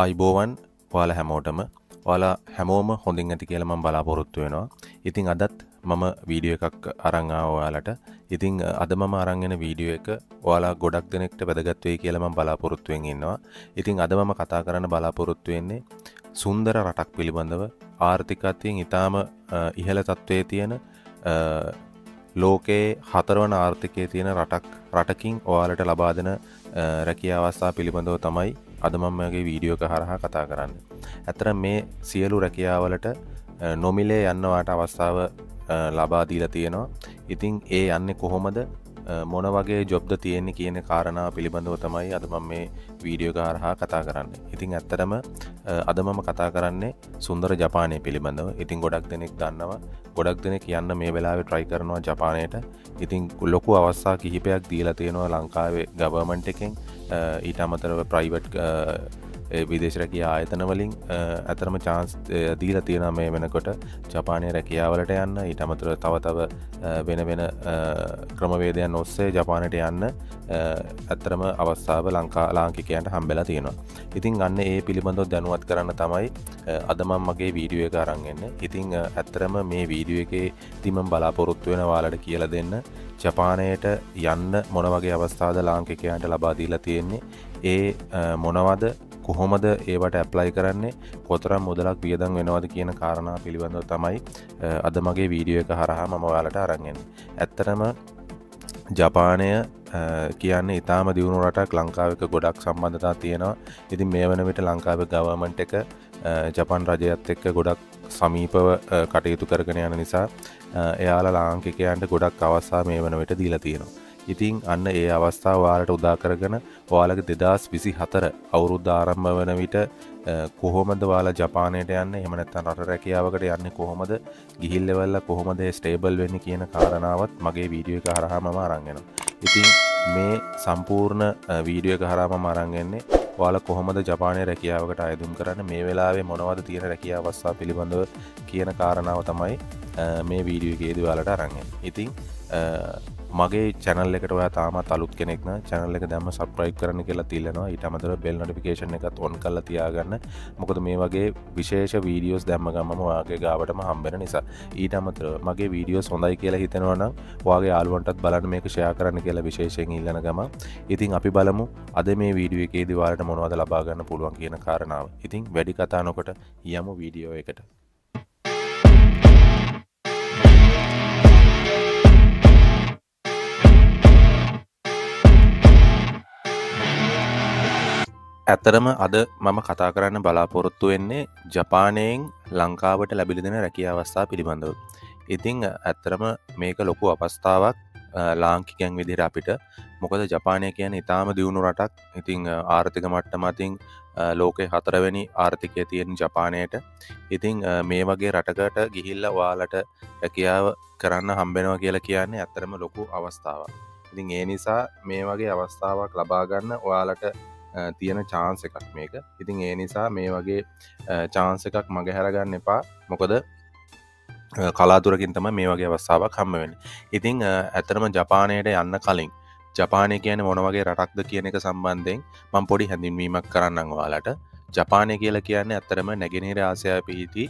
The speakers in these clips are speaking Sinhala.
ආයිබෝවන් ඔයාල හැමෝටම. ඔයාලා හැමෝම හොඳින් ඇති කියලම බලාපොරොත්තු වෙනවා. ඉතිං අදත් මම වීඩියෝ එකක් අරංආ ඔයාලට. ඉතිං අද මම අරංගෙන වීඩියෝ එක ඔයාලා ගොඩක් දෙනෙක්ට වැදගත්වේ කියලම බලාපොරොත්තුවෙන් ඉන්නවා. ඉතිං අද මම කතා කරන්න බලාපොරොත්තු වෙන්නේ සුන්දර රටක් පිළිබඳව ආර්ථිකත්වයෙන් ඉතාම ඉහළ තත්ත්වය තියෙන ලෝකයේ හතරවන ආර්ථිකය තියෙන රටක් රටකින් ඔයාලට ලබා දෙන රැකිය අවස්ථා පිළිබඳව තමයි අදමම්මගේ වීඩියෝක හරහා කතා කරන්න. ඇතර මේ සියලු රැකියාවලට නොමිලේ යන්නවාට අවස්ථාව ලබාදීල තියෙනවා ඉතිං ඒ යන්න කොහොමද මොන වගේ ජොබ්ද තියෙන්නේ කියන කාරණා පිළිබඳව තමයි අදමම් මේ වීඩියෝ කාරහා කතා කරන්න. ඉතිං ඇත්තරම අද මම කතා කරන්නේ සුන්දර ජපානය පිළිබඳව. ඉතින් ගොඩක් දෙනෙක් දන්නවා. ගොඩක් දෙනෙ කියන්න මේ වෙලාවෙ ට්‍රයි කරනවා ජපානයට. ඉතිං ලොකු අවස්ථා කිහිපයක් දීලා තියෙනවා ලංකාවේ ගවර්මන්ට එකෙන්. ඊට අමතරව ප්‍රයිවට් විදේශ රැකිය ආයතන වලින් ඇතරම චාන්ස් දීල තියෙන මේ වෙනකොට. ජපානය රැකියාවලට යන්න ඊට අමතර තව තව වෙන වෙන ක්‍රමවේදයන් ඔස්සේ ජපානට යන්න ඇත්තරම අවස්ථාව ලංකා ලාංකිකයන්ට හම්බෙලා තියෙනවා. ඉතින් ගන්න ඒ පිළිබඳව දැනුවත් කරන්න තමයි අදමම් මගේ වීඩියෝ එක අරන්ගන්න ඉතිං ඇත්තරම මේ වීඩියෝ එකේ තිමම් බලාපොරොත්තු වෙන වාලට කියල දෙන්න. ජපානයට යන්න මොනවගේ අවස්ථාද ලාංකිකයන්ට ලබාදීලා තියෙන්නේ? ඒ මොනවද කොහොමද ඒවට ඇප්ලයි කරන්නේ? කොතරම් මුදලක් වියදන් වෙනවද කියන කාරණා පිළිබඳව තමයි අද මගේ වීඩියෝ එක හරහා මම යාලට අරන්ගෙන ඇත්තරම ජපානය කියන්න ඉතාම දියුණු රටක් ලංකාවක ගොඩක් සම්බන්ධතා තියෙනවා. ඉතින් මේ වන විට ලංකාව ගවමන්ට එක ජපන් රජයත් එක්ක ගොඩක් සමීපව කටයුතු කරගෙන යන නිසා එයාලා ලාංකිකයන්ට ගොඩක් අවස්සා මේ වන විට දීලා තියෙනවා. ඉතිං අන්න ඒ අවස්ථාව වාලට උදා කරගෙන වාලක දෙදස් විසි හතර අවුරුද්ධ ආරම්භ වන විට කොහොමද වාලා ජපානයට යන්න? එමනත්තන් රට රැකියාවකට යන්න කොහොමද? ගිහිල්ලවෙල්ල කොහොමද ස්ටේබල් වෙන්න කියන කාරණාවත් මගේ වීඩියෝ එක හරහාම අරංගෙන ඉතිං මේ සම්පූර්ණ වීඩියෝ එක හරාම මරංගෙන්නේ වාල කොහොමද ජපානය රැකියාවකට අයදුම් කරන්න? මේ වෙලාවේ මොනවද තියෙන රැකියාවස්සා පිළිබඳව කියන කාරණාව තමයි මේ වීඩියෝ එකේද වාලට අරංගෙන් ඉතිං මගේ චැනල් එකට ඔයා තාම අලුත් කෙනෙක්න චැනල් එක දැම සප්‍රයි් කරන කියලා තිල්ලනවා ඊට අමතර බෙල් නොටිකේෂන් එකත් ඔන් කල්ල තියාගන්න. මොකද මේ වගේ විශේෂ වීඩියෝස් දැම්මගමම වාගේ ගාවටම හම්බෙන නිසා. ඊට අමතර මගේ වීඩියෝ සොඳයි කියලා හිතෙනවනම් වගේ ආලුවන්ටත් බලන්න මේක ෂයා කරන්න කියලා විශේෂයෙන් ඉල්ලන ගම ඉතින් අපි බලමු අද මේ වීඩියෝ එකේදි වාලට මොනවද ලබාගන්න පුළුවන් කියන කාරණාව. ඉතින් වැඩි කතා නොකොට යමු වීඩියෝ එකට. ඇතරම අද මම කතා කරන්න බලාපොරොත්තු වෙන්නේ ජපානයෙන් ලංකාවට ලැබිලිදෙන රැකිය අවස්ථා පිළිබඳව. ඉතිං ඇත්තරම මේක ලොකු අපස්ථාවක් ලාංකිකැන් විදිර අපිට. මොකද ජපානය කියන ඉතාම දියුණු රටක්. ඉතිං ආර්ථික මට්ටමතින් ලෝකෙ හතරවැනි ආර්ථිකය තියෙන ජපානයට. ඉතිං මේ වගේ රටකට ගිහිල්ල වාලට රැකියාව කරන්න හම්බෙනවා කියලා කියන්නේ ඇත්තරම ලොකු අවස්ථාවක්. ඉතිං ඒ නිසා මේ වගේ අවස්ථාවක් ලබාගන්න ඔයාලට තියෙන චාන්ස එකක් මේක. ඉතින් ඒ නිසා මේ වගේ චාන්ස එකක් මග හැරගන්න එපා. මොකද කලාතුරකින් තම මේ වගේ අවස්ථාවක් හම්මවෙන ඉතිං ඇතරම ජපානයට යන්න කලින් ජපානය කියන මොනවගේ රටක්ද කියන එක සම්බන්ධයෙන් මං පොඩි හැඳින්වීමක් කරන්නම් වාලට ජපානය කියලා කියන්නේ ඇත්තරම නැගෙනහිර ආසයා පිහිටි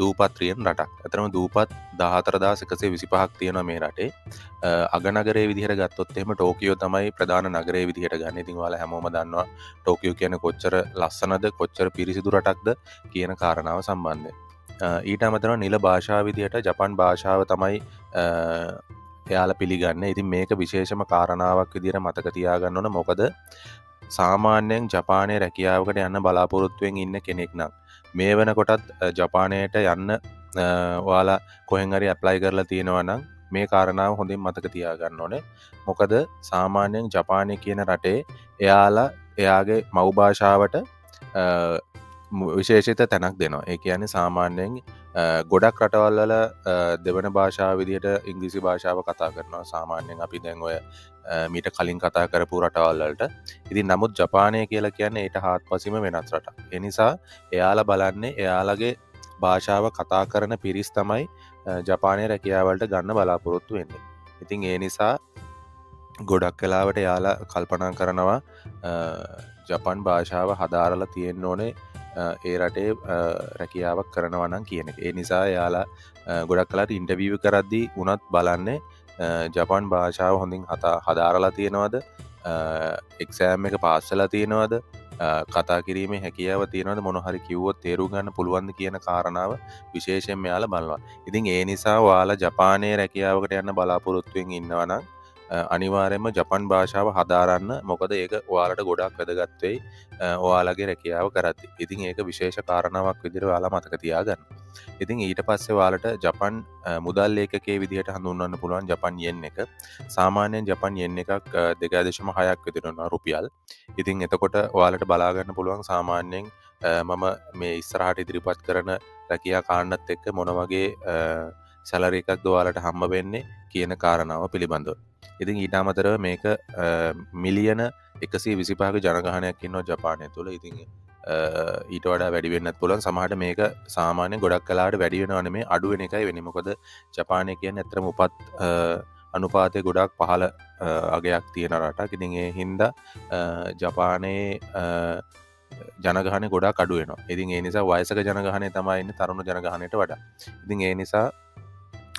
දූපත්‍රියෙන් රටක්. ඇතරම දූපත් දහතරදා එකසේ විසි පහක් තියෙන මේ රටේ. අගනගරේ විදිහට ගත්තොත් එම ටෝකියෝ තමයි ප්‍රධාන නගරේ විදිහට ගන්න. ඉතින් වාල හැමෝම දන්නවා ටෝකියෝ කියන කොච්චර ලස්සනද කොච්චර පිරිසිදු රටක්ද කියන කාරණාව සම්බන්ධය ඊට අමතර නිල භාෂාව විදිහට ජපන් භාෂාව තමයි එයාල පිළිගන්න. ඉතින් මේක විශේෂම කාරණාවක් විදිර මතක තියාගන්න ඕන. මොකද සාමාන්‍යයෙන් ජපානය රැකියාවකට යන්න බලාපොරොත්තුවෙන් ඉන්න කෙනෙක් නම් මේ වන කොටත් ජපානයට යන්න වාලා කොහෙන්හරි ඇප්ලයි කරලා තියෙනවා නම් මේ කාරණාව හොඳින් මතක තියාගන්න ඕනේ. මොකද සාමාන්‍යයෙන් ජපානය කියන රටේ එයාලා එයාගේ මව්භාෂාවට විශේෂිත තැනක් දෙනවා. ඒ කියන්නේ සාමාන්‍යයෙන් ගොඩක් රටවල්ල දෙවන භාෂාව විදියට ඉංග්‍රිසි භාෂාව කතා කරනවා. සාමාන්‍යයෙන් අපි දැන් ඔය මීට කලින් කතා කරපු රටවල්ලට ඉතින් නමුත් ජපානය කියලා කියන්නේ ඒට හාත් පසිම වෙනස් රට එනිසා එයාල බලන්නේ එයාලගේ භාෂාව කතා කරන පිරිස් තමයි ජපානය රැකියාවලට ගන්න බලාපොරොත්තු වෙන්නේ. ඉතින් ඒ නිසා ගොඩක් කලාවට යාලා කල්පනා කරනවා ජපන් භාෂාව හදාරල තියෙන්න්න ඕනේ. ඒ රටේ රැකියාවක් කරනවනම් කියන ඒ නිසා යාලා ගොඩක් කලාට ඉන්ටවීව කරද්දී උනත් බලන්නේ ජපන් භාෂාව හොඳින් හතා හදාරලා තියෙනවද? එක්සෑම් එක පාස්සලා තියෙනවද? කතා කිරීම හැකියාව තියෙනවද? මොනහරි කිව්වොත් තේරු ගන්න පුළුවන්ද කියන කාරණාව විශේෂයෙන් මෙයාල බලවා ඉතින් ඒ නිසා වාලා ජපානය රැකියාවකට යන්න බලාපොරොත්තුවෙන් ඉන්නවනම් අනිවාරයම ජපන් භාෂාව හදාරන්න. මොකද ඒක ඔයාලට ගොඩක් වැදගත්වෙයි. ඔයාලගේ රැකියාව කරත්ති ඉතින් ඒක විශේෂ කාරණාවක් විදිර යාලා මතක තියාගන්න. ඉතින් ඊට පස්සේ වාලට ජපන් මුදල් ඒකේ විදිහට හඳුන්වන්න පුළුවන් ජපන් යෙන් එක. සාමාන්‍යයෙන් ජපන් යෙන් එකක් දෙකදශම හයක් විදිරෙනවා රුපියල්. ඉතින් එතකොට ඔයාලට බලාගන්න පුළුවන් සාමාන්‍යයෙන් මම මේ ඉස්සරහට ඉදිරිපත් කරන රැකයා කාණ්ඩත් එක්ක මොනවගේ සැලර එකක් දවාලට හම්බ වෙන්නේ කියන කාරණාව පිළිබඳව. ඉතින් ඊට අමතරව මේක මිලියන එකසේ විසිපාක ජනගහනයක් ඉන්නවා ජපානය තුළ. ඉතින් ඊට වඩා වැඩිවෙන්නත් පුළන් සමහට මේක සාමාන්‍ය ගොඩක් කලාට වැඩිවෙනවන මේ අඩුවෙන එකයි වෙනමකොද ජපානය කියන්න ඇතරම උපත් අනුපාතය ගොඩක් පහල අගයක් තියෙන රටක්. ඉතින් ඒ හින්ද ජපානයේ ජනගහන ගොඩා කඩුවෙනවා ඉතින් ඒ නිසා වයසක ජනගහනය තමයින්න තරුණු ජනගහනයට වඩා. ඉතින් ඒ නිසා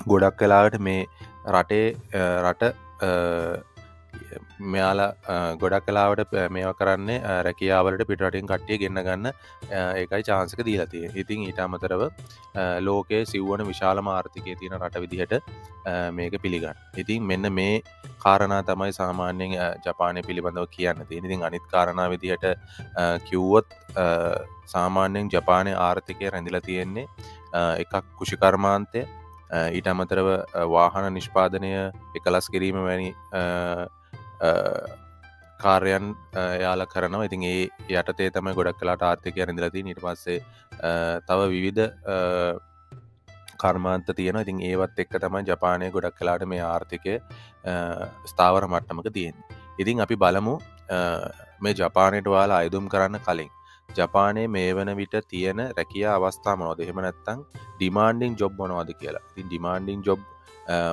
ගොඩක් කලාට මේ රටේ රට මෙයාලා ගොඩක් කලාවට මේවා කරන්නේ රැකියාවලට පිටරටින් කට්ටිය ගෙන්න්න ගන්න ඒකයි චාන්සක දීලතිය ඉතින් ඊට අමතරව ලෝකයේ සිව්වන විශාල මාර්ථිකය තියෙන රට විදිහට මේක පිළිගන්න. ඉතින් මෙන්න මේ කාරණා තමයි සාමාන්‍යයෙන් ජපානය පිළිබඳව කියන්න තියෙන ඉතින් අනිත් කාරණා විදිහට කිව්වොත් සාමාන්‍යයෙන් ජපානය ආර්ථිකය රැඳිල තියෙන්නේ එකක් කුෂිකර්මාන්තය ඊට අමතරව වාහන නිෂ්පාදනය එකලස් කිරීම වැනි කාර්යන් යාල කරනවා. ඉතින් ඒ යටතේ තම ගොඩක් කලාට ආර්ථිකය රඳලති නිට පස්සේ තව විවිධ කර්මාන්ත තියෙන ඉතින් ඒවත් එක්ක තමයි ජපානය ගොඩක් කලාට මේ ආර්ථිකය ස්ථාවර මට්ටමක තියෙන් ඉතින් අපි බලමු මේ ජපානයට වාලා අයදුම් කරන්න කලින් ජපානය මේ වන විට තියෙන රැකිය අවස්ථා මොනොද එහෙම නැත්තං ඩිමාන්ඩිං ජොබ් මොනවාද කියලා. තින් ඩිමාන්ඩිං ජොබ්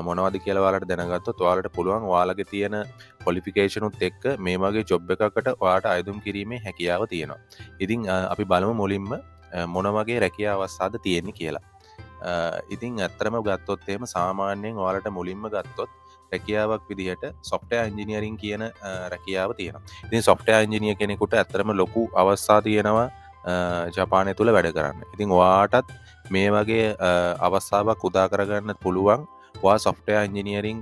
මොනවද කියලවාලට දැනගත්ත තුවාලට පුළුවන් වාලගේ තියෙන පොලිෆිකේෂනුත් එක්ක මේ වගේ ජොබ් එකකට වාට අයදුම් කිරීමේ හැකියාව තියෙනවා. ඉතිං අපි බලමු මුලින්ම මොන වගේ රැකිය අවස්සාද තියෙන්නේ කියලා. ඉතින් ඇත්තරම ගත්තොත් එම සාමාන්‍යයෙන් වාලට මුලින්ම ගත්තොත් රැකියාවක් විදිහට සොෆ්ට ඉංජිනියරින් කියන රැකියාව තියෙන ඉතින් සොෆ්ට ඉංජිනිය කෙනෙකුට ඇතරම ලොකු අවස්ථා තියෙනවා ජපානය තුළ වැඩ කරන්න. ඉතින් වාටත් මේ වගේ අවස්ථාවක් උදා කරගන්න පුළුවන්. වා සොෆ්ට ඉංජිනියරිං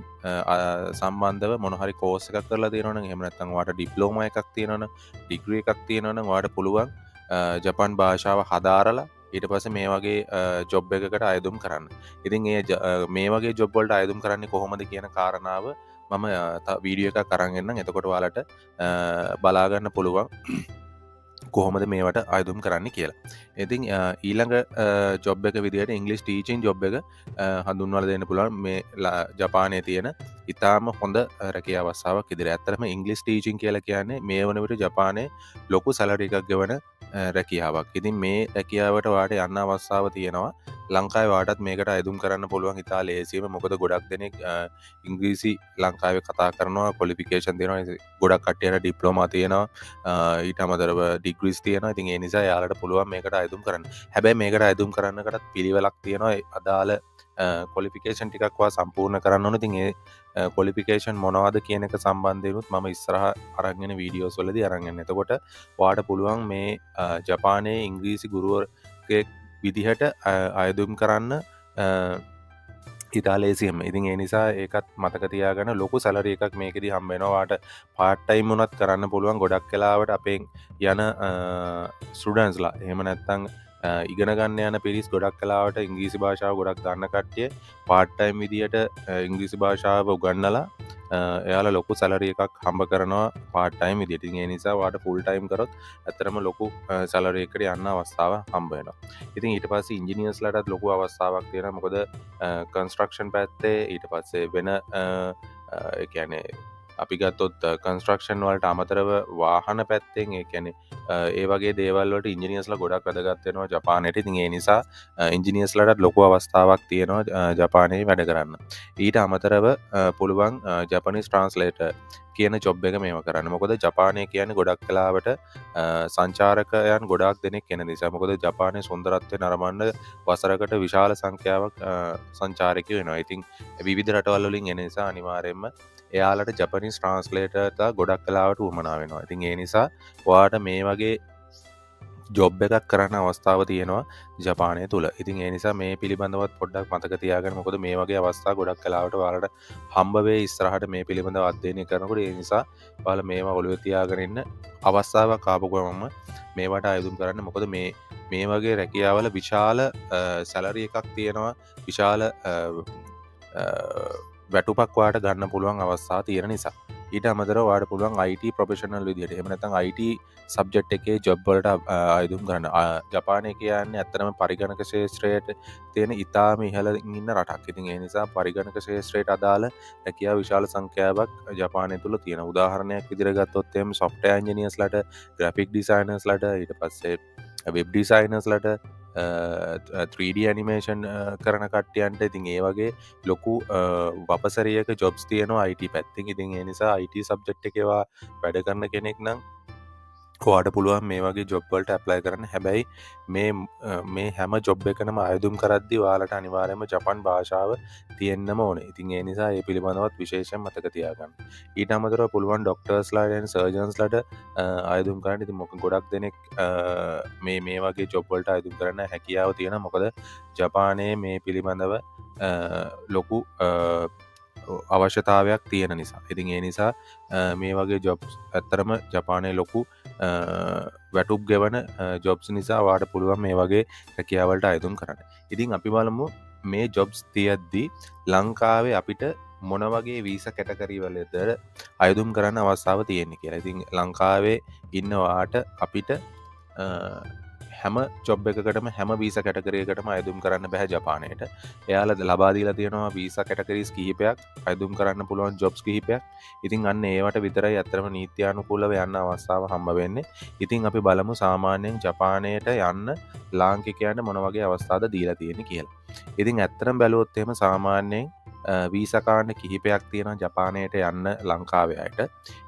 සම්බන්ධව මොනහරි කෝස එකක් කරලා තියෙනවන හෙමනත්තන් වාට ඩිප්ලෝම එකක් තියෙනවන ඩිග්‍රිය එකක් තියෙනවන වාට පුළුවන් ජපන් භාෂාව හදාරලා ඊට පස මේ වගේ ජොබ් එකකට අයදුම් කරන්න. ඉතින් ඒ මේ වගේ ජොබ්බොල්ට අයදුම් කරන්නේ කොහොමද කියන කාරණාව මම වීඩිය එක කරන්ගන්න එතකොට වාලට බලාගන්න පුළුවන් කොහොමද මේවට අයදුම් කරන්න කියලා. ඉතින් ඊළඟ ජොබ් එක විදිට ඉංගලිස් ටීචන් ජොබ් එක හඳුන්වල දෙන්න පුළුවන්. මේ ජපානය තියෙන ඉතාම හොඳ රැකිය අවස්සාාවක් ඉදිර ඇත්තරම ඉංගලිස් ටීචින් කියලා කියන්නේ මේ වනවිට ජපානය ලොකු සැලර එකක් ගෙවන රැකියාවක්. ඉතින් මේ රැකියාවට වාට යන්න අවස්සාාව තියෙනවා. ලංකායි වාටත් මේකට අයදුම් කරන්න පුළුවන්. ඉතා ලේසිම මොකද ගොඩක් දෙනෙක් ඉංග්‍රීසි ලංකාව කතා කරනවා. කොලිපිකේෂන් තියෙනවා. ගොඩක් කටයන ඩිප්ලෝම තියෙනවා. ඊට අමදරව ඩිග්‍රිස් තියෙන ඉතින් ඒ නිසා යාලට පුළුවන් මේකට අයදුම් කරන්න. හැබැයි මේකට අයදුම් කරන්නකටත් පිළිවෙලක් තියෙනවා. අදාළ කොලිෆිකේෂන් ටිකක්වා සම්පූර්ණ කරන්න ඕන. තින් ඒ කොලිපිකේෂන් මොනවාද කියන එක සම්බන්ධයනුත් මම ඉස්සරහ අරගෙන වීඩියෝ සොලද අරගෙන එතකොට වාට පුළුවන් මේ ජපානයේ ඉංග්‍රීසි ගුරුවර් විදිහට අයදුම් කරන්න ඉතාලේසියම ඉතින් ඒ නිසා ඒකත් මතකතියාගන ලොකු සැලර එකක් මේකෙද හම්බෙනවාට පාට්ටයිම් වනත් කරන්න පුළුවන් ගොඩක් කලාවට අපෙන් යන ස්ටඩන්ස්ලා එහෙම නැත්තං ඉගෙන ගන්න යන පිරිස් ගොඩක් කලාවට ඉංග්‍රීසි භාෂාව ගොඩක් ගන්න කට්ටිය. පාට්ටයිම් විදියට ඉංග්‍රීසි භාෂාව උගන්නලා එයාල ලොකු සැලරිය එකක් හම්බ කරනවා පාටයිම් විදිටින් ඒ නිසා වාට ෆුල් ටයිම් කරොත් ඇතරම ලොකු සැලරයකට යන්න අවස්ථාව හම්බයන ඉතින් ඊට පස්ස ඉංජිනියස් ලටත් ලොකු අවස්ථාවක් තියෙන මොකද කන්ස්ට්‍රක්ෂන් පැත්තේ ඊට පස්සේ වෙන එකනේ අපි ගත්තොත් කන්ස්ට්‍රක්ෂන් වලට අමතරව වාහන පැත්තෙන් ඒ කැනෙ ඒ වගේ දේවල්ලට ඉංජිනියස්ල ගොඩක් වැදගත්වෙනවා ජපානයට ඉතින් ඒ නිසා ඉංජිනියස්ලට ලොකු අවස්ථාවක් තියෙනවා ජපානයේ වැඩ කරන්න. ඊට අමතරව පුළුවන් ජපනිස් ට්‍රන්ස්ලේට කියන ජොබ් එක මේම කරන්න. මොකද ජපානය කියන ගොඩක් කලාවට සංචාරකයන් ගොඩක් දෙනෙක් කෙන නිසා. මොකද ජපානය සුන්දරත්වය නරමන්න වසරකට විශාල සංඛ්‍යාවක් සංචාරක වෙනවා ඉතින් විවිධ රටවල්ලින් එන නිසා අනිවාරයෙන්ම එයාලට ජපනිස් ට්‍රන්ස්ලේටතා ගොඩක් කලාවට උමනා වෙනවා. ඉතින් ඒ නිසා වාට මේ වගේ ජොබ් එකක් කරන්න අවස්ථාව තියෙනවා ජපානය තුළ. ඉතින් ඒ නිසා මේ පිළිබඳවත් පොඩ්ඩක් මතක තියාගෙන මොකද මේ වගේ අවස්ථා ගොඩක් කලාවට වාලට හම්බවේ ඉස්රහට මේ පිළිබඳ අධ්‍යයනය කරනකට. ඒ නිසා බල මේවා ඔළුව තියාගරන්න අවස්ථාවක් කාපුගමම මේවට අයුතුම් කරන්න. මොකද මේ මේ වගේ රැකියාවල විශාල සැලරිය එකක් තියෙනවා. විශාල වැටුපක්වාට ගන්න පුළුවන් අවස්ථා තියෙන නිසා. ඊට අමතර වාට පුළුවන් අයිට ප්‍රපේෂනල් විදිට එමනතන් අයිට සබ්ජෙට් එකේ ජොබ්බලට අයුතුම් ගන්න. ජපානය කියන්න ඇත්තනම පරිගණක ශේෂත්‍රයට තියෙන ඉතාම ඉහල ඉන්න රටක්. ඉතින් ඒ නිසා පරිගණක ශේෂත්‍රයට අදාළ හැකියා විශාල සංඛ්‍යාවක් ජපානය තුළ තියෙන උදාහරණයක් විදිරගත්තොත්තෙම සොෆ්ට ඇන්ජනියස්ලට ග්‍රපික් ඩිසයිනස් ලට ඊට පස්සේ වෙබ් ඩිසයිනස් ලට 3D ඇනිමේෂන් කරන කට්ටියන්ට ඉතින් ඒ වගේ ලොකු වපසරියක ජොබ්ස් තියනවා අයිට පැත්තිං ඉතින් ඒ නිසා අයිට සබ්ජෙක්් එකවා වැඩ කරන කෙනෙක් නම් වාට පුළුවන් මේ වගේ ජොබ්වලට ඇප්ලයි කරන්න. හැබැයි මේ මේ හැම ජොබ් එකනම අයදුම් කරද්දි වාලට අනිවාරයම ජපන් භාෂාව තියෙන්න්නම ඕන. ඉතින් ඒ නිසා ඒ පිළිබඳවත් විශේෂෙන් මතක තියාගන්න. ඊට අමතර පුළුවන් ඩොක්ටර්ස් ලයිඩන් සර්ජන්ස්ලට අයදුම් කරන්න. ඉති මොක ගොඩක් දෙනෙක් මේ මේ වගේ ජොබ්වලට අයදුම් කරන්න හැකියාව තියෙන මොකද ජපානයේ මේ පිළිබඳව ලොකු අවශ්‍යතාවයක් තියෙන නිසා. ඉතින් ඒ නිසා මේ වගේ ජොබ් ඇත්තරම ජපානය ලොකු වැටුප් ගෙවන ජොබ්ස් නිසා වාට පුළුවන් මේ වගේ හැකියාවලට අයතුම් කරන්න. ඉතින් අපි බලමු මේ ජොබ්ස් තියද්දී ලංකාවේ අපිට මොන වගේ වීස කැටකරීවලදර අයුතුම් කරන්න අවස්ථාව තියෙන්නේ කියලා. ඉතින් ලංකාවේ ඉන්නවාට අපිට හැම චොබ් එකටම හැම වීස කැටකරයකටම අයදුම් කරන්න බැහැ ජපානයට. එයාලද ලබාදීලා තියෙනවා වීස කැටකරීස් කිහිපයක් අයදුම් කරන්න පුළුවන් ජොබ්ස් කිහිපයක්. ඉතින් අන්න ඒවට විතරයි ඇතරම නීත්‍යානුකූලව යන්න අවස්ථාව හම්බ වෙන්නේ. ඉතින් අපි බලමු සාමාන්‍යයෙන් ජපානයට යන්න ලාංකිකයන්න මොනවගේ අවස්ථාද දීලා තියෙන කියලා. ඉතින් ඇත්තරම් බැලුවොත්තෙම සාමාන්‍යයෙන් වීසකාන්න කිහිපයක් තියෙන ජපානයට යන්න ලංකාවයට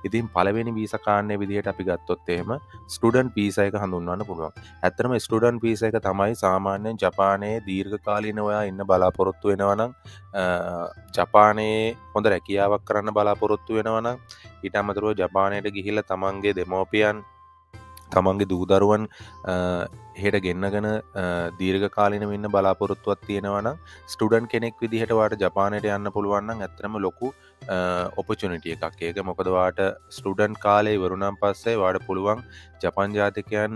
ඉතින් පලවෙනි වීසකාන්නේ විදිහට අපි ගත්තොත් එහෙම ස්ටඩන් පිසයක හඳුන්වන්න පුළුවන්. ඇතරම ස්ටඩන් පිස එක තමයි සාමාන්‍යයෙන් ජපානයේ දීර්ඝ කාලින ඔයා ඉන්න බලාපොරොත්තු වෙනවනම් ජපානයේ හොඳ රැකියාවක් කරන්න බලාපොරොත්තු වෙනවනම් ඉට අමතුරුව ජපානයට ගිහිල්ල තමන්ගේ දෙමෝපියන් තමන්ගේ දූදරුවන් හෙට ගෙන්න්නගෙන දීර්ඝ කාලින වෙන්න බලාපොරොත්තුවත් තියෙනවන ස්ටඩන් කෙනෙක් විදිහටවාට ජපානයට යන්න පුළුවන්න ඇතරම ලොකු ඔපචනිටිය එකක්. ඒක මොකදවාට ස්ටඩන් කාලේ වරුණම් පස්සේ වාට පුළුවන් ජපන් ජාතිකයන්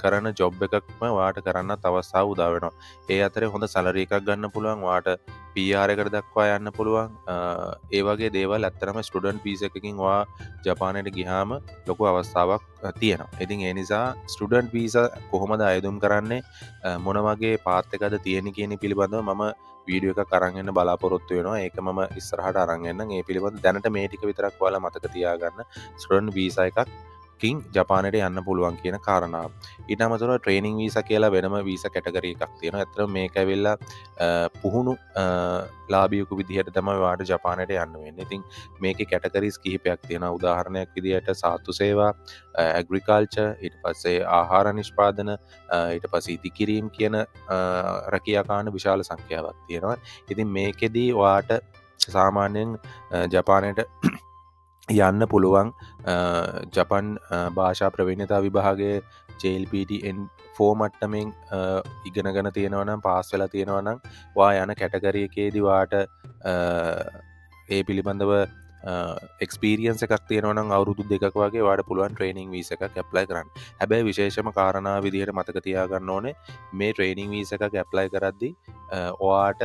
කරන ජොබ් එකක්ම වාට කරන්න තවස්සා උදාවෙනවා ඒ අතර හොඳ සලර එකක් ගන්න පුළුවන් වාට පිආරකට දක්වා යන්න පුළුවන්. ඒ වගේ දේවල් ඇත්තරම ස්ටඩන් පිස එකකින් වා ජපානයට ගිහාම ලොකු අවස්ථාවක් තියෙනවා. ඉතින් ඒ නිසා ස්ටඩන් පිස කොහොමද අයදුම් කරන්නේ? මොන වගේ පාත්තකද තියෙන කියන පිළිබඳව මම වීඩියෝ එක කරගන්න බලාපොරොත්තු වෙනවා. ඒක ම ඉස්සරහට අරගන්න ඒ පිළිබඳ දැනට මේටික විතරක් වල මතක තියාගන්න. ස්ටන් වීස එකක් කින් ජපානයට යන්න පුළුවන් කියන කාරණාව. ඉට අමතුර ට්‍රේනිං වීස කියලා වෙනම වීස කැටකරී එකක් තියෙන ඇතර මේක වෙල්ලා පුහුණු ලාබියකු විදිහට තම වාට ජපානයට යන්න වෙන්න. ඉතින් මේක කැටකරිස් කිහිපයක් තියෙන උදාහරණයක් විදිහට සාත්තු සේවා ඇග්‍රිකල්ච ඉට පස්සේ ආහාර නිෂ්පාදන ඊට පස ඉතිකිරීම් කියන රැකියකාන විශාල සංඛ්‍යාවක් තියෙනවා. ඉතින් මේකෙදී වාට සාමාන්‍යයෙන් ජපානයට යන්න පුළුවන්. ජපන් භාෂා ප්‍රවීණතා විභාගේ ජේල්පටන් ෆෝමට්ටමෙන් ඉගෙනගන තියෙනවනම් පාස් වෙලා තියෙනවනම් වා යන කැටගරියකේදවාට ඒ පිළිබඳව එක්ස්පිරියන්ස එකක් තියෙනවන අවුරුදු දෙකක් වගේ වාට පුළුවන් ට්‍රේනිං වීස එක කැප්ලයි කරන්න. හැබැයි විශේෂම කාරණා විදිහයට මතක තියාගන්න ඕනේ මේ ට්‍රේනිං වීස එක කැප්ලයි කරද්දි ඔයාට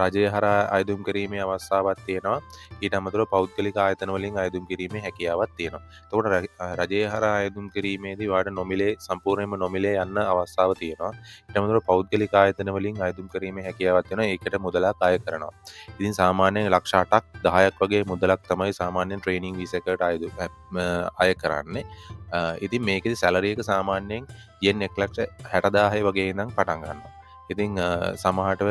රජය හර අයදුම් කිරීමේ අවස්ථාවත් තියෙනවා. ඊට අමතුර පෞද්ගලික ආයතනවලින් අයදුම් කිරීමේ හැකියාවත් තියෙනවා. තොට රජය හර අයදුම් කිරීමේදී වාට නොමිලේ සම්පූර්ණයම නොමිලේ යන්න අවස්ථාව තියෙනවා. ඉටමතුර පෞද්ගලික ආයතනවලින් අයදුම් කිරීම හැකියාවත් වෙන ඒකට මුදලා අය කරනවා. ඉතින් සාමානය ලක්ෂාටක් දහයක් වගේ මුදල මුදලක් තමයි සාමාන්‍යෙන් ට්‍රේනිං විසකට අයදු අය කරන්නේ. ඉතින් මේකෙති සැලරියක සාමාන්‍යයෙන් යෙන් එක්ලක්ෂ හැටදාහය වගේ නම් පටන්ගන්න ඉතිං සමහට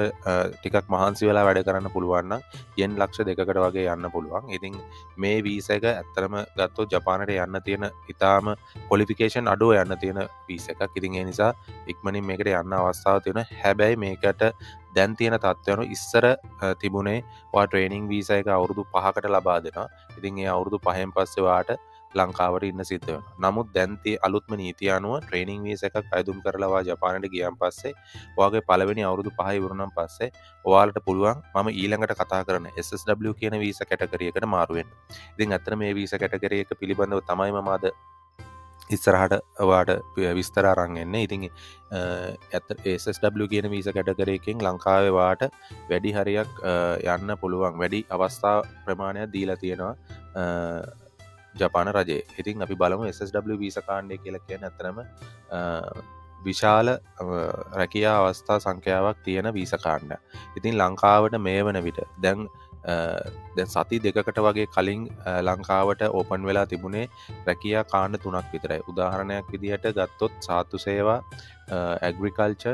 ටිකක් මහන්සි වෙලා වැඩ කරන්න පුළුවන්න යෙන් ලක්ෂ දෙකට වගේ යන්න පුළුවන්. ඉතිං මේ වීසක ඇත්තරම ගත්තෝ ජපානට යන්න තියෙන ඉතාම පොලිෆිකේෂන් අඩුව යන්න තියෙන වීස එකක්. ඉතින් ඒ නිසා ඉක්මනින් මේකට යන්න අවස්ථාව තියෙන හැබැයි මේකට දැන් තියෙන තත්වයනු ඉස්සර තිබුණේ වා ට්‍රේනිං වීසයක අවුරුදු පහකට ලබා දෙෙන ඉතින් ඒ අවුරුදු පහෙන් පස්සවාට ලංකාවට ඉන්න සිද්ධ වෙන නමුත් දැන්ති අලුත්ම නීති අනුව ට්‍රේනිං වීස එකක් අයදුම් කරලවා ජපානට ගියන් පස්සේ වගේ පලවෙනි අවුරුදු පහයි වරුණම් පස්සේ ඔයාලට පුළුවන් මම ඊළඟට කතා කරන SSW කියන වීස කැටකරියකට මාරුවෙන් ඉතින් ඇතන මේ වීස කැටකරයක පිළිබඳව තමයි මමාද ඉස්සරහට වාට විස්තර අරන්ගන්න ඉතින් ඇත SSW කියන වීස කැටකරයකින් ලංකාවවාට වැඩි හරියක් යන්න පුළුවන්. වැඩි අවස්ථා ප්‍රමාණයක් දීලා තියෙනවා ජපාන රජය. ඉතින් අපි බලමු SSW වීසකාණ්ඩය කියල කියන ඇතරම විශාල රැකයා අවස්ථා සංඛ්‍යාවක් තියෙන වීසකාණ්ඩ ඉතින් ලංකාවට මේ වන විට දැන් දැ සති දෙකට වගේ කලින් ලංකාවට ඕපන් වෙලා තිබුණේ රැකයා කාණ්ඩ තුනක් විතරයි. උදාහරණයක් විදිහට ගත්තොත් සාත්තු සේවා ඇග්‍රිකල්ච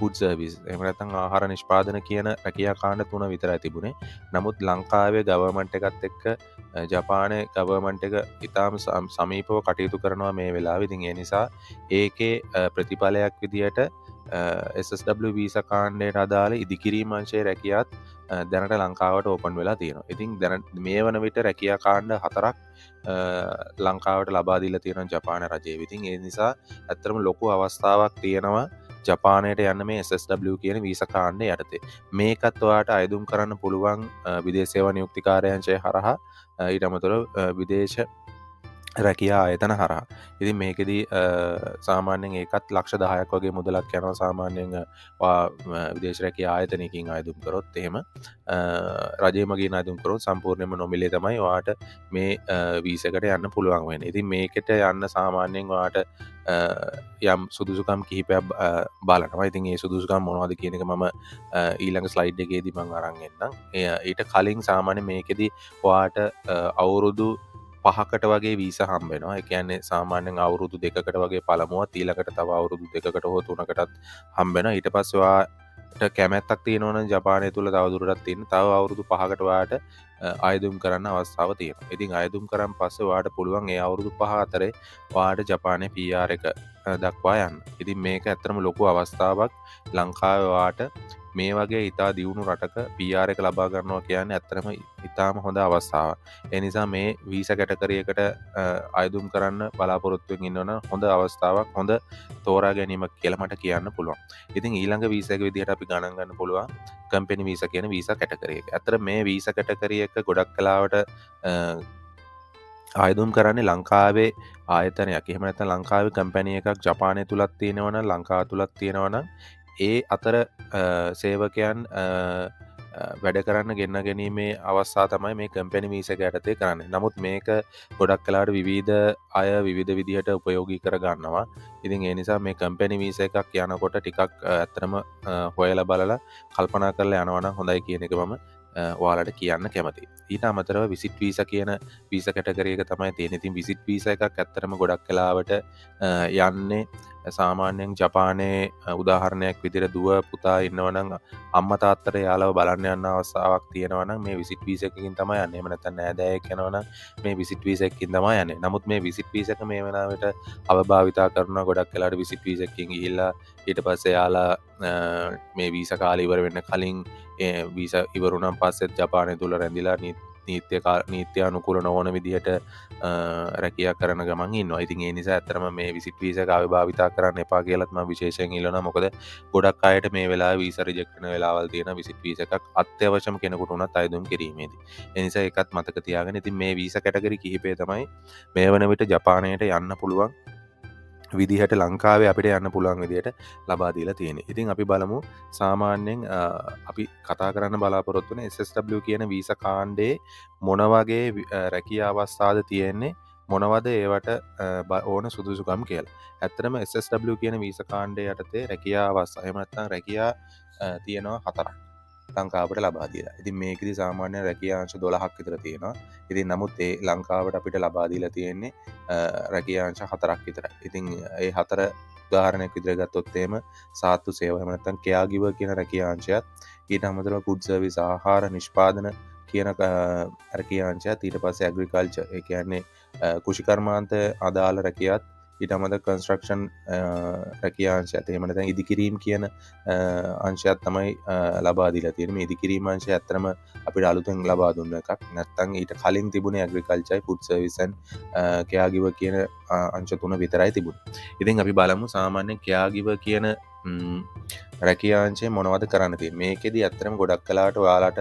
පුඩ් සර්විස් එමනතන් ආහාර නිෂ්පාදන කියන රැකයා කාණ්ඩ තුන විතර තිබුණේ. නමුත් ලංකාවේ ගවමන්ට එකත් එක්ක ජපානය ගවමන්ට එක ඉතාම සමීපව කටයුතු කරනවා මේ වෙලා විදින් ඒ නිසා ඒකේ ප්‍රතිඵලයක් විදියට SSW වීස කාණ්ඩයට අදාළ ඉදිකිරීමංශය රැකියත් දැනට ලංකාවට ඕපන් වෙලා තියෙනවා. ඉතින් දැන මේ වන විට රැකියා කාණ්ඩ හතරක් ලංකාවට ලබාදිල තියෙන ජපාන රජය. විතින් ඒ නිසා ඇත්තරම ලොකු අවස්ථාවක් තියෙනවා ජපානයට යන්න මේ SSW කියන වීස කාණ්ඩ යටතේ මේකත්වාට අයදුම් කරන්න පුළුවන් විදේසේව නියුක්තිකාරයංශය හරහා ඊටමතුර විදේශ රැකයා ආයතන හරහා. ඉතින් මේකෙදී සාමාන්‍යෙන් ඒකත් ලක්ෂ දහයක් වගේ මුදලක් යනවා සාමාන්‍යයෙන් විදේශරැක ආයතනයකින් අයදුම් කරොත් එහෙම. රජයමගේ අදුම් කරොත් සම්පූර්ණයම නොමිලේ තමයි වාට මේ වීසකට යන්න පුළුවන් වෙන ඉතින් මේකට යන්න සාමාන්‍යයෙන් වාට යම් සුදුසුකම් කිහිපයක් බලනවා. ඉතින් ඒ සුදුසුකම් මොනවාද කියනක මම ඊළඟ ස්ලයිඩ් එකේදී මං අරන්ගන්නම් එය ඊට කලින් සාමාන්‍ය මේකෙදී වාට අවුරුදු පහකට වගේ වීස හම්බෙනවා එකන්නේ සාමාන්‍යෙන් අවුරුදු දෙකට වගේ පළමුව තීලකට තව අවුරුදු දෙකට හෝ තුනකටත් හම්බෙන ඊට පස්වාට කැමැත්තක් තියෙනවන ජපානය තුළ තවදුරටත් තින් තව අවුරුදු පහකටවාට අයදුම් කරන්න අවස්ථාව තියෙන ඉතින් අයදුම් කරම් පස්ස වාට පුළුවන් ඒ අවුරුදු පහ අතරේ වාට ජපානය පියාර එක දක්වා යන්න. ඉතින් මේක ඇත්තරම ලොකු අවස්ථාවක්. ලංකාවවාට මේ වගේ ඉතා දියුණු රටක පියාරක ලබා ගන්නවා කියන්න ඇත්තරම ඉතාම හොඳ අවස්ථාව එනිසා මේ වීස කැටකරියකට අයදුම් කරන්න බලාපොරොත්තුවෙන් ඉන්නවන හොඳ අවස්ථාවක් හොඳ තෝරා ගැනීමක් කියලමට කියන්න පුළුවන්. ඉතින් ඊළඟ වීසක විදිහට අපි ගණන්ගන්න පුළුවන්. කම්පෙනි වීස කියන වීස කැටකරිය ඇතර මේ වීස කැටකරියක ගොඩක් කලාවට ආයදුම් කරන්නේ ලංකාවේ ආයතනයක්. එහෙමනත ලංකාව කම්පැනිය එකක් ජපානය තුළත් තියෙනවන ලංකා තුළත් තියෙනවන ඒ අතර සේවකයන් වැඩ කරන්න ගෙන්න්න ගැනීමේ අවස්සා තමයි මේ කම්පැනි මීස ඇටතේ කරන්න. නමුත් මේක ගොඩක් කලාට විවිධ අය විවිධ විදිහට උපයෝගී කර ගන්නවා. ඉතින් ඒ නිසා මේ කම්පැනි වීස එකක් යනකොට ටිකක් ඇත්තරම හොයල බලලා කල්පනා කරලා යනවන හොඳයි කියන එක මම වාලට කියන්න කැමති ඊට අමතරව විසිට වීස කියන වීස කැටකරේක තමයි තියෙන ඉතින් විසිට වීස එකක් ඇත්තරම ගොඩක් කලාවට යන්නේ සාමාන්‍යයෙන් ජපානයේ උදාහරණයක් විදිර දුව පුතා ඉන්නවනං අම්ම තාත්තර යාලව බලන්න යන්න අවස්සාාවක් තියෙනවන මේ විසිට වීසකින් තම යන්න. එමනත නෑදෑ කෙනවන මේ විසිට වීසකින් තම යන්න. නමුත් මේ විසිට වීසක මේ වනාවට අවභාවිතා කරන ගොඩක් කලාට විසිට වීසකින් ඉල්ලා ඊට පස්සේ යාලා මේ වීස කාලිවර වෙන්න කලින් වීස ඉවරුනම් පස්සෙත් ජපානය තුළ රැඳිලා නීත් නීත්‍ය නීත්‍ය අනුකුල නොවන විදිහට රැකිය කරන ගමන් ඉන්නවා. ඉතින් ඒ නිසා ඇතරම මේ විසිට වීසකාව භාවිතා කරන්න එපා කියලත්ම විශේෂයෙන් ඉල්ලන මොකද ගොඩක් අයට මේ වෙලා වීසර ජෙක්න වෙලාවල් තියෙන විසිට වීසක් අත්‍යවශම කෙනෙකුටුනත් අයදුම් කිරීමේදී. එනිසා එකත් මතක තියාගෙන ඉතින් මේ වීස කැටකරි කිහිපේ තමයි මේ වන විට ජපානයට යන්න පුළුවන්. විදිහට ලංකාවේ අපිට යන්න පුළුවන් විදියට ලබාදීලා තියෙන ඉතින් අපි බලමු සාමාන්‍යෙන් අපි කතා කරන්න බලාපොරොත්තුන SSW කියන වීස කාණ්ඩේ මොනවගේ රැකිය අවස්ථාද තියෙන්නේ මොනවද ඒවට ඕන සුදුසුකම් කියල. ඇත්තරම SSW කියන වීස කාණ්ඩය යටතේ රැකියා අවස්ථා එමනත්තා රැකයා තියෙනවා හතරක්. ලංකාවට ලබාදීලා ඉති මේකදි සාමාන්‍ය රැකියාංශ දොළහක් විතර තියෙනවා. ඉති නමුත් ඒ ලංකාවට අපිට ලබාදීලා තියෙන්නේ රැකියාංශ හතරක් විතර ඉතින් ඒ හතර උදාහරණයක් විදිරගත්තොත්තේම සාත්තු සේවහමනත්තන් කයාගිව කියන රැකියාංශයත් ඊට අමතර පුඩ්සවි ආහාර නිෂ්පාදන කියන ඇරකියාංශය ඊට පස්ස ඇග්‍රිකල්ච එකන්නේ කුෂිකර්මාන්ත අදාළ රැකියත් ඊට අමද කන්ස්ට්‍රක්ෂන් රැකියාංශ ඇතේමනත ඉදිකිරීම් කියන අංශයත් තමයි ලබාදිලා තියෙන ඉදිකිරීම අංශය ඇත්තරම අපිට අලුතෙන් ලබා දුන්න එකක්. නැත්තං ඊට කලින් තිබුණ ඇග්‍රිකල්චයි පුට්සවිසන් කයාගිව කියන අංශ තුන විතරයි තිබුණ. ඉතින් අපි බලමු සාමාන්‍ය කයාගිව කියන රැකියාංශය මොනවද කරන්න තිය මේකෙද ඇත්තරම ගොඩක් කලාට වාලාට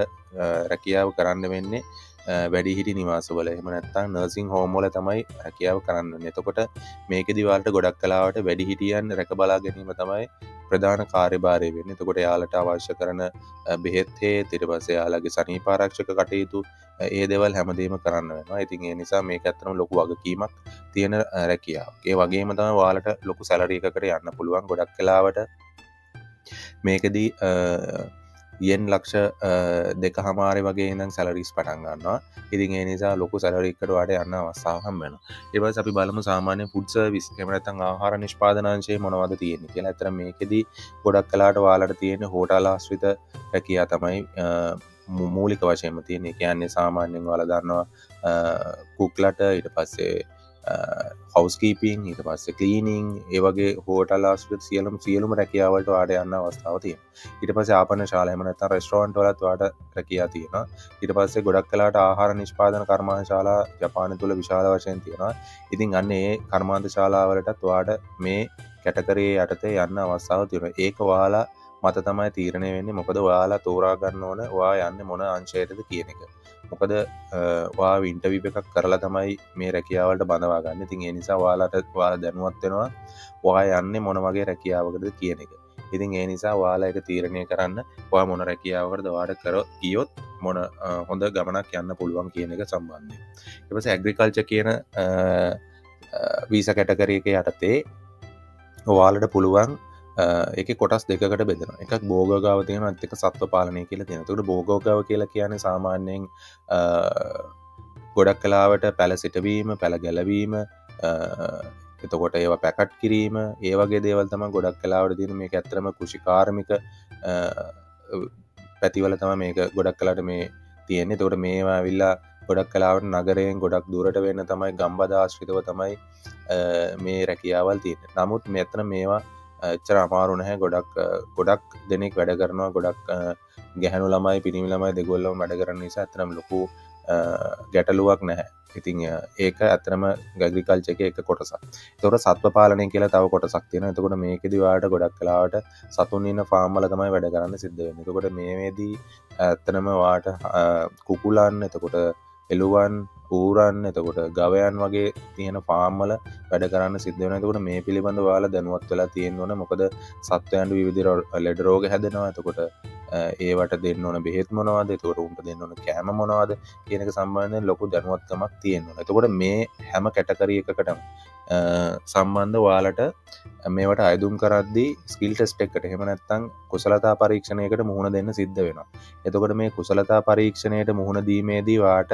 රැකියාව කරන්න වෙන්නේ වැඩිහිටි නිවාසවල. එම නැත්තා නර්සිං හෝමෝල තමයි රැකියාව කරන්න එතකොට මේක දිවාලට ගොඩක් කලාවට වැඩිහිටියන් රැක බලා ගැනීම තමයි ප්‍රධාන කාර්යභාරය වෙන්න. එතකොට යාලට අවශ්‍ය කරන බෙහෙත්හේ තිරපස යාලගේ සනී පාරක්ෂක කටයුතු ඒ දෙවල් හැමදීම කරන්න වෙන ඉතින් ඒ නිසා මේ ඇත්තන ලොකු වගකීමක් තියෙන රැකියාව ඒ වගේම තම වාලට ලොකු සැලරීකකට යන්න පුළුවන්. ගොඩක් කලාවට මේකදී යෙන් ලක්ෂ දෙක හමාරය වගේ නම් සැලරිස් පටන්ගන්නවා ඉතින් ඒ නිසා ලොකු සැලරික්කට වාට යන්න අවස්සාහම් වෙන ඒවස් අපි බලමු සාමාන්‍ය පුඩ්ස විස් එමනතන් ආහාර නිෂ්පාදනාංශය මොනවද තියෙන කියලා. ඇතර මේකෙදී ගොඩක් කලාට වාලට තියෙන හෝටල් ආශ්‍රිත රැකයා තමයි මූලික වශයම තියෙන කියන්නේ සාමාන්‍යෙන් වල දන්නවා කුක්ලට ඉට පස්සේ හවස්කීපින් ඊට පස්ස කලීනිං ඒවගේ හෝටල් ආස්ට සියලම් සියලුම රැකියාවලට වාඩ යන්න අවස්ථාවතිය ඉට පස ආපන ශාලයමනත රෙස්ටරෝන්ට වලත් වාට රැකයා තියෙන ඉට පස්සේ ගොඩක් කලාට ආහාර නිෂ්පාදන කර්මාණ ශාලා ජපාන තුළ විශාල වශයෙන් තියෙනවා. ඉතින් අන්න ඒ කර්මාන්ත ශාලාවලටත් වාට මේ කැටකරේ යටතේ යන්න අවස්ථාව තියෙන ඒක වාලා මත තමයි තීරණය වෙන්නේ. මොකද වාලා තෝරාගන්න ඕන වා යන්න මොන අංශයටද කියන එක. මොකද වා වින්ටවිප එකක් කරලා තමයි මේ රැකියාවලට බඳවාගන්න තින් ඒ නිසා වාලාට වා දැනුවත්වෙනවා වා යන්න මොන වගේ රැකියාවකද කියන එක. ඉතින් ඒ නිසා වාලා එක තීරණය කරන්න වා මොන රැකියාවකට වාට කර ගියොත් මොන හොඳ ගමනක් යන්න පුළුවන් කියන එක සම්බන්ධය එපස ඇග්‍රිකල්ච කියන වීස කැටකරයක යටතේ ඔවාලට පුළුවන් එක කොටස් දෙකට බෙදෙන එකක් බෝගාව තියෙන අත්තක සත්ව පාලනය කියලා තියෙන තුට බෝගෝගාව කියලා කියන සාමාන්‍යයෙන් ගොඩක් කලාවට පැල සිටවීම පැළ ගැලවීම එතකොට ඒවා පැකට් කිරීම ඒවගේ දේවල් තම ගොඩක් කලාවට තින මේ ඇත්තරම කෘෂිකාර්මික පැතිවල තම මේක ගොඩක් කලාට මේ තියෙන්නේ. තොට මේවා විල්ලා ගොඩක් කලාවට නගරයෙන් ගොඩක් දුරට වෙන්න තමයි ගම්බදාශ්‍රිතව තමයි මේ රැකියාවල් තියෙන නමුත් මෙතන මේවා එච්චර අමාරු නැහැ. ගොඩක් ගොඩක් දෙනෙක් වැඩ කරනවා. ගොඩක් ගැහනු ළමයි පිරිමි ළමයි දෙගොල්ලම වැඩ කරන්න නිසා ඇතරම් ලොකු ගැටලුවක් නැහැ. ඉතිං ඒක ඇතරම ගග්‍රිකල්ච එක එක කොටසක්. තොර සත්ව පාලනය කියලා තව කොටසක් තියෙන එතකොට මේකෙදිවාට ගොඩක් කලාවට සතුන් ඉන්න ෆාම්මල තමයි වැඩ කරන්න සිද්ධ වෙන එතකොට මේවේදී ඇත්තනම වාට කුකුලන්න එතකොට එළුවන් පූරන්න. එතකොට ගවයන් වගේ තියෙන පාම්මල වැඩ කරන්න සිද්ධවන එතකොට මේ පිළිබඳ වාල දැනුවත් වෙලා තියෙන්වන මොකද සත්වයන්ට විවිදිර ලෙඩ රෝග හැදෙනවා. එතකොට ඒවට දෙන්න ඕන බෙහෙත් මොනවාද? එතකොට උන්ට දෙන්න ඕන කෑම මොනවාද? කියනක සම්බන්ධය ලොකු දැනුවත්කමක් තියෙන්වන එතකොට මේ හැම කැටකරිය එකකටම සම්බන්ධ වාලට මේවට අයදුම් කරද්දි ස්කිල් ටෙස්ට එකට හෙම නැත්තං කුසලතා පරීක්ෂණයකට මුහුණ දෙන්න සිද්ධ වෙන එතකොට මේ කුසලතා පරීක්ෂණයට මුහුණ දීමේදී වාට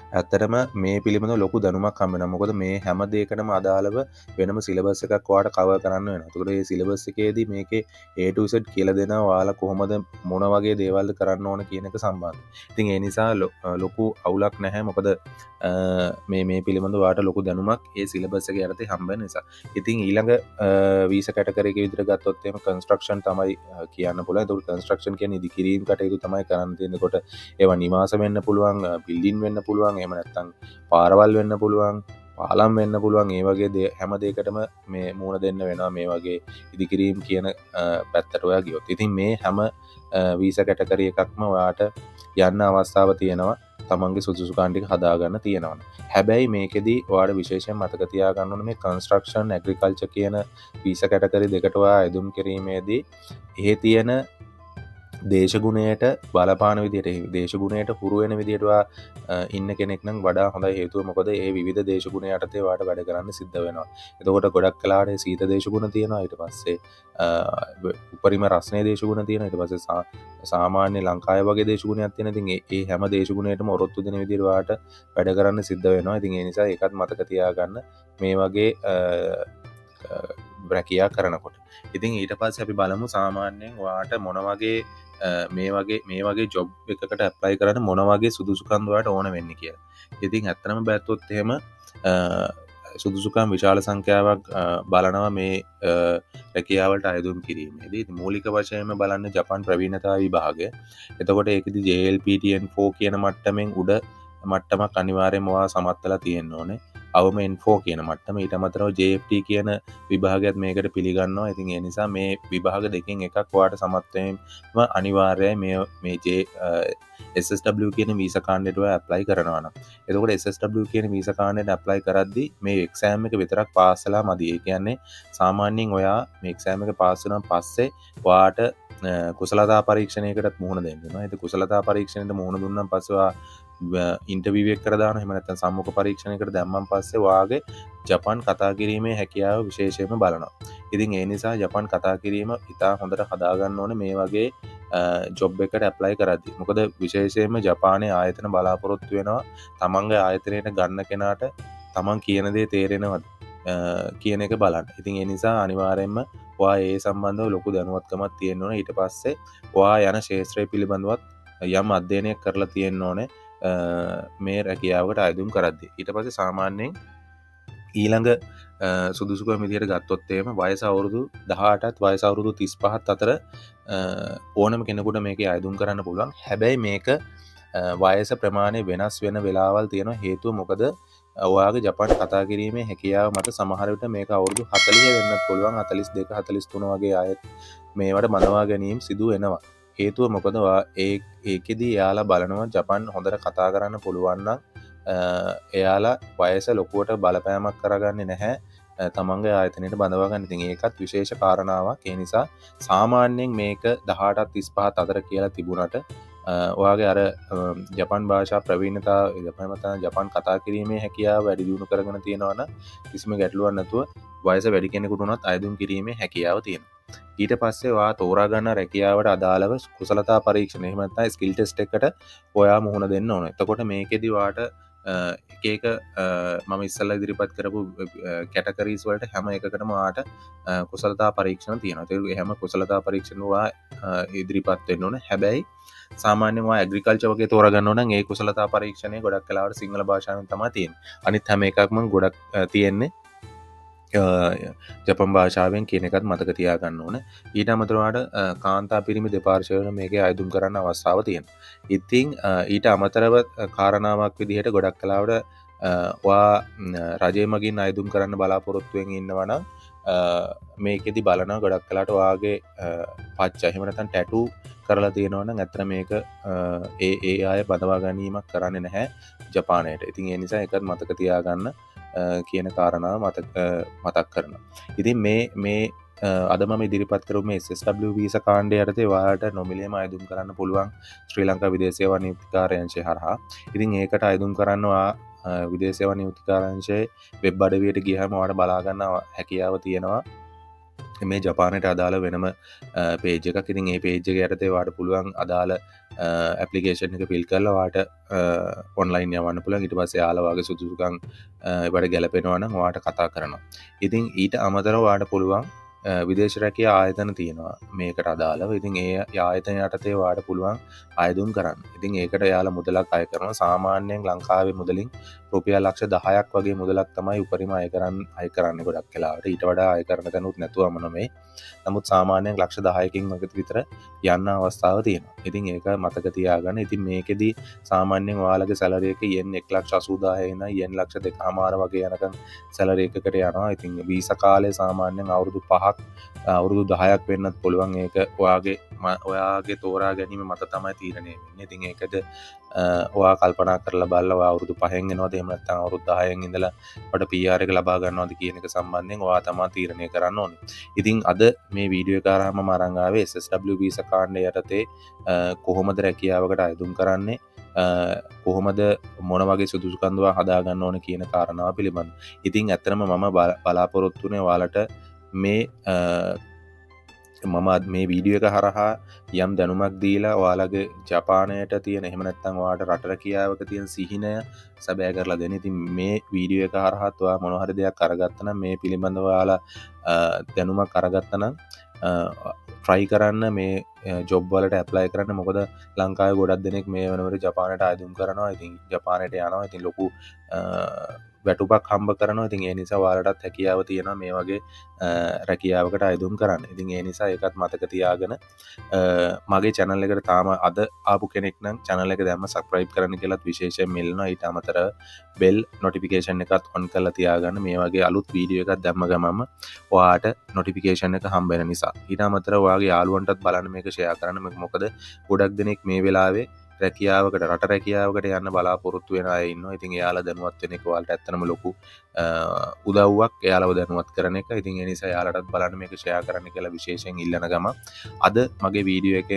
ඇත්තරම මේ පිළිබඳ ලොකු දැනුමක් කම්බෙන මොකද මේ හැම දේකටම අදාළව වෙනම සිලබස් එකක් වාට කව කරන්න වෙන තුකට ඒ සිලබස් එකේදී මේක ඒටසට් කියල දෙෙන වාලා කොහොමද මොන වගේ දේවල්ද කරන්න ඕන කියනක සම්බන්ධ. ඉතින් ඒ නිසා ලොකු අවුලක් නැහැ. මොකද මේ මේ පිළිබඳ වාට ලොකු දැනුමක් ඒ සිලබස්සක යටතේ හම්බ නිසා. ඉතින් ඊළඟ වීස කටකරක විදිර ගත්තොත්තේම කන්ස්ට්‍රක්ෂන් තමයි කියන්න පුල තුර කන්ස්ට්‍රක්ෂන් කිය ඉදිකිරීම් කටයුතු තමයි කරන්න තියෙනකොට ඒවා නිවාස වෙන්න පුළුවන් පිල්ඩින් වෙන්න පුළුවන් එම නැත්තං පාරවල් වෙන්න පුළුවන් පාලම් වෙන්න පුළුවන් ඒ වගේ දේ හැම දෙකටම මේ මුණ දෙන්න වෙනවා මේ වගේ ඉදිකිරීම් කියන පැත්තට ඔයා ගියොත්. ඉතින් මේ හැම වීස කැටකරිය එකක්ම ඔයාට යන්න අවස්ථාව තියෙනවා තමන්ගේ සුදුසු කාණ්ඩික හදාගන්න තියෙනවන හැබැයි මේකෙදී වාඩ විශේෂයෙන් මතකතියාගන්නන මේ කන්ස්ට්‍රක්ෂන් ඇග්‍රිකල්ච කියන පිස කැටකරි දෙකටවා ඇදුම් කිරීමේදී ඒ තියෙන දේශගුණයට බලපාන විදියට දේශගුණයට පුරුවෙන විදිටවා ඉන්න කෙනෙක්නම් වඩා හොඳ හේතුව මොකද? ඒ විධ දේශගුණ යටතේ වාට වැඩ කරන්න සිද්ධ වෙනවා. එතකොට ගොඩක් කලාට සීත දේශගුණ තියෙනවා. ඊට පස්සේ උපරිම රස්නය දේශගුණ තියෙන ඊට පස සාමාන්‍ය ලංකාය වගේ දේශගුණයක් තියෙන තින් ඒ හැම දේශගුණයට මොරොත්තු දෙන විදිරවාට වැඩ කරන්න සිද්ධ වෙනවා. ඉතින් ඒ නිසා එකත් මතක තියාගන්න. මේ වගේ බ්‍රැකයා කරනකොට. ඉතින් ඊට පස් අපි බලමු සාමාන්‍යයෙන් වාට මොනවගේ මේ වගේ මේ වගේ ජොබ් එකකට ඇප්ලයි කරන්න මොනවගේ සුදුසුකන්දවට ඕන වෙන්න කිය ඉතින් ඇත්තනම බැත්තොත් එහෙම සුදුසුකම් විශාල සංඛ්‍යාවක් බලනවා මේ රැකියාවට අයදුම් කිරීමේදී මූලික වශයම බලන්න ජපන් ප්‍රවීණතා විභාග එතකොට ඒකති ජල්පටන් ෆෝ කියන මට්ටමෙන් උඩ මට්ටමක් අනිවාරය මවා සමත්තලා තියෙන්න්න ඕනේ. අවම එන්ෆෝ කියන මට්ටම. ඊට මතරව ජFT කියන විභාගත් මේකට පිළිගන්නවා. ඉතින් ඒ නිසා මේ විභාග දෙකින් එකක් වාට සමත්වයම අනිවාර්යය. මේජේ SW කියන වීසකාණ්ඩටුව ඇප්ලයි කරනවන එතකට SW කියන වීසකාණයට ඇප්ලයි කරද්දි මේ එක්සෑම් එක විතරක් පාසලා මදිය කියන්නේ සාමාන්‍යෙන් ඔයා මේක්සෑම එක පාසනම් පස්සේ වාට කුසලතා පරීක්ෂණයකට මුහුණ දෙන්නවා ඇති කුසලතා පරීක්ෂණයට මුහුණ දුන්නම් පසවා ඉන්ටවිවක් කරදාන හමනත සම්මුඛ පරීක්ෂණයකට දැම්මන් පස්සේ වාගේ ජපන් කතා කිරීමේ හැකියාව විශේෂයම බලනවා. ඉතින් ඒ නිසා ජපන් කතා කිරීම ඉතා හොඳට හදාගන්න ඕන මේ වගේ ජොබ් එකට ඇප්ලයි කරදදි. මොකද විශේෂයම ජපානය ආයතන බලාපොරොත්තු වෙනවා. තමන්ගේ ආයතනයට ගන්න කෙනාට තමන් කියනදේ තේරෙනවද? කියන එක බලන්න. ඉතින් ඒ නිසා අනිවාරයෙන්ම වා ඒ සම්බන්ධව ලොකු දැනුවත්කමත් තියෙන්න්නවන ඊට පස්සේ වා යන ශේත්‍රය පිළිබඳවත් යම් අධ්‍යයනයක් කරලා තියෙන්න්න ඕනේ. මේ රැකියාවට අයදුම් කරද්දි. ඊට පස සාමාන්‍යයෙන් ඊළඟ සුදුසුක මිදියට ගත්තොත්තේම වයස අවුරුදු දහටත් වයස අවුරුදු තිස් පහත් අතර ඕනම කෙනෙකුට මේක අයදුම් කරන්න පුළුවන්. හැබැයි මේක වයස ප්‍රමාණය වෙනස් වෙන වෙලාවල් තියෙන හේතුව මොකද? ඔයාගේ ජපන් කතා කිරීමේ හැකියාව මට සමහරට මේක අවුරුදු හතලිය වෙන්න පුළුවන්. අතලිස් දෙක හතලිස්තුන වගේ අයත් මේවට මනවා ගැනීම් සිදු වෙනවා. හේතුව මොකදවා? ඒ ඒකෙදී එයාලා බලනවා ජපන් හොඳට කතා කරන්න පුළුවන්න එයාලා වයස ලොකුවට බලපෑමක් කරගන්න නැහැ. තමන්ගේ ආයතනයට බඳවාගන්න ඉතින් ඒකත් විශේෂ කාරණාවක්. ඒ නිසා සාමාන්‍යයෙන් මේක දහටත් තිස්පාත් අතර කියලා තිබුණට ඔයාගේ අර ජපන් භාෂා ප්‍රවීණතා ජපනමතා ජපන් කතා කිරීමේ හැකියාව වැඩි දියුණු කරගෙන තියෙනවන කිසිම ගැටලුවන්නතුව වයස වැඩි කෙනෙකුටුනත් අයදුම් කිරීමේ හැකියාව තියෙන ඊට පස්සේ වා තෝරාගන්න රැකියාවට අදාළව කුසලතා පරීක්ෂණ එහමත්තා ස්කිල් ටෙස්ට එකට ඔයා මුහුණ දෙන්න ඕන. එතකොට මේකෙදිවාට එකක මම ඉස්සල්ල ඉදිරිපත් කරපු කැටකරීස් වලට හැම එකකට මාට කුසලතා පරීක්ෂණ තියෙන තෙරු හැම කුසලතා පරීක්ෂණවා ඉදිරිපත් වෙන්න ඕන. හැබැයි සාමාන්‍යවා ඇග්‍රිකල්ච වගේ තෝරගන්න ඕන ඒ කුසලතා පරීක්ෂණය ගොඩක් කලාවට සිංහල භාෂාවෙන් තම තියෙන් අනිත් හැම එකක්ම ගොඩක් තියෙන්නේ ජපම් භාෂාවෙන් කියනෙකත් මතක තියාගන්න ඕන. ඊට අමතරවාට කාන්තා පිරිමි දෙපාර්ශවන මේක අයදුම් කරන්න අවස්ථාව තියෙන ඉතිං ඊට අමතරව කාරණාවක් විදිහට ගොඩක් කලාවට වා රජය මගින් අයදුම් කරන්න බලාපොරොත්තුවෙන් ඉන්නවන මේකෙදි බලන ගොඩක් කලාට වාගේ පච්ච. එහෙමනතන් ටැටු කරලා තියෙනවන ඇත්‍ර මේක ඒ ඒ අය බදවා ගැනීමක් කරන්න නැහැ ජපානයට. ඉතින් ඒ නිසා එකත් මතක තියාගන්න කියන කාරණාව මතක මතක් කරන ඉතින් මේ මේ අදම ඉදිරිපත් කරුම SW වීස කාණ්ඩ යටතේ වාට නොමිලේම අයදුම් කරන්න පුළුවන් ශ්‍රී ලංකා විදේශේව නිතිකාරයංශය හරහා. ඉතින් ඒකට අයදුම් කරන්නවා විදේශේව නිතිකාරංශය වෙබ් අඩවයට ගිහම වාට බලාගන්න හැකියාව තියෙනවා. මේ ජපානයට අදාළ වෙනම පේජ එකක්. ඉතින් ඒ පේජ්ජ යටතේ වාට පුළුවන් අදාළ ඇපලිකේෂන් එක පිල් කරලවාට ඔන්ලයින් යවන්න පුළන් ඉට පස්සේ යාලවාගේ සුදුසුකං බට ගැලපෙනවන වාට කතා කරනවා. ඉතින් ඊට අමතර වාට පුළුවන් විදේශරැකය ආයතන තියෙනවා. මේකට අදාළව. ඉතින් ඒ ආයතන යටතේ වාට පුළුවන් අයදුම් කරන්න. ඉතින් ඒකට යාල මුදලක් අය කරන සාමාන්‍යයෙන් ලංකාවේ මුදලින් රුපිය ලක්ෂ දහයක් වගේ මුදලක් තමයි උපරිම අය කරන්න අය කරන්න ගොඩක් කලාට ඊට වඩා අය කරන තැනුත් නැතුවම නොමේ නමුත් සාමාන්‍යයෙන් ලක්ෂ දහයකින් මගත විතර යන්න අවස්ථාව තියෙන ඉතින් ඒක මතක තියාගන්න. ඉතින් මේකෙදී සාමාන්‍යෙන් වාලගේ සැලරයක යෙන් එක් ලක් අසූදායන යෙන් ලක්ෂ දෙක හමාර වගේ යනකම් සැලරේකට යනවා. ඉතින් වීස කාලය සාමාන්‍යෙන් අවුරුදු පහ පහක් අවුරුදු දහයක් වෙන්නත් පුළුවන්. ඒක ඔයාගේ ඔයාගේ තෝරා ගැනීම මත තමයි තීරණය වෙන්න. ඉතින් ඒකද ඔයා කල්පනා කරලා බල්ලවා අවුරුදු පහෙන්ගෙනවා දෙමනත්තන් අවුරුද්ධහයෙන් ඉඳලා ට පියාරක ලබා ගන්නවාද කියනක සම්බන්ධයෙන් වා තමා තීරණය කරන්න ඕන. ඉතිං අද මේ වීඩියෝ කාරහම මරංගාවේ SSW සකාණ්ඩ යටතේ කොහොමද රැකියාවකට අයදුම් කරන්නේ? කොහොමද මොන වගේ සුදුසුකන්දවා හදාගන්න ඕන කියන කාරණාව පිළිබඳ. ඉතිං ඇත්තරම මම බලාපොරොත්තුනේ වාලට මේ මමත් මේ වීඩියෝ එක හරහා යම් දැනුමක් දීලා ඔයාලගේ ජපානයට තියෙන එහෙමනැත්තං වාට රටර කියාවක තියෙන සිහිනය සැබෑ කරලා දෙන ඉතින් මේ වීඩියෝ එක හරහත්වා මොනහර දෙයක් කරගත්තන මේ පිළිබඳවාලා දැනුමක් කරගත්තනම් ට්‍රයි කරන්න මේ ජොබ්වලට ඇප්ලයි කරන්න. මොකද ලංකාය ගොඩක් දෙනෙක් මේ වනවට ජපානට අයදුම් කරනවා. ඉතින් ජපානයට යනවා. ඉතින් ලොකු වැටුපක් හම්බ කරනවා. ඉතින් ඒ නිසා වාලටත් හැකියාව තියෙන මේ වගේ රැකියාවකට අයදුම් කරන්න. ඉතින් ඒ නිසා එකත් මතක තියාගෙන මගේ චැනල් එකට තාම අද ආපු කෙනෙක්නම් චැනල එක දැම සක්‍රයිබ් කරන කියලත් විශේෂය මෙල්න ඉට අමතර බෙල් නොටිෆිකේෂන් එකත් ඔන් කල්ල තියාගන්න. මේ වගේ අලුත් වීඩියෝ එකත් දැම්මගමම වාට නොටිෆිකේෂන් එක හම්බෙන නිසා. ඉට අමතර වගේ යාලුවන්ටත් බලන්න මේක ෂයා කරන මොකද? ගොඩක් දෙනෙක් මේ වෙලාවේ රැකියාවකට රට රැකියාවකට යන්න බලාපොරොත්තු වෙන ඉන්න ඉතින් යාලා දැනුවත් වෙනෙක වලට ඇත්තනම ලොකු උදව්වක්. එයාලව දැනුවත් කරන එක. ඉතින් නිසා යාලටත් බලන්න මේක ෂයා කරන්න කියලා විශේෂෙන් ඉල්ලන ගම අද මගේ වීඩියෝ එක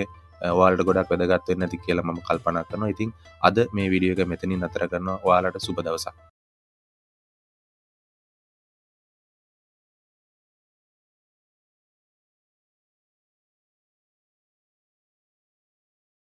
වාලට ගොඩක් වැදගත් වෙන්න ති කියලා ම කල්පනක් කරනවා. ඉතින් අද මේ විඩියෝක මෙතනින් අතර කරන්න වාලට සුබ දවසක්.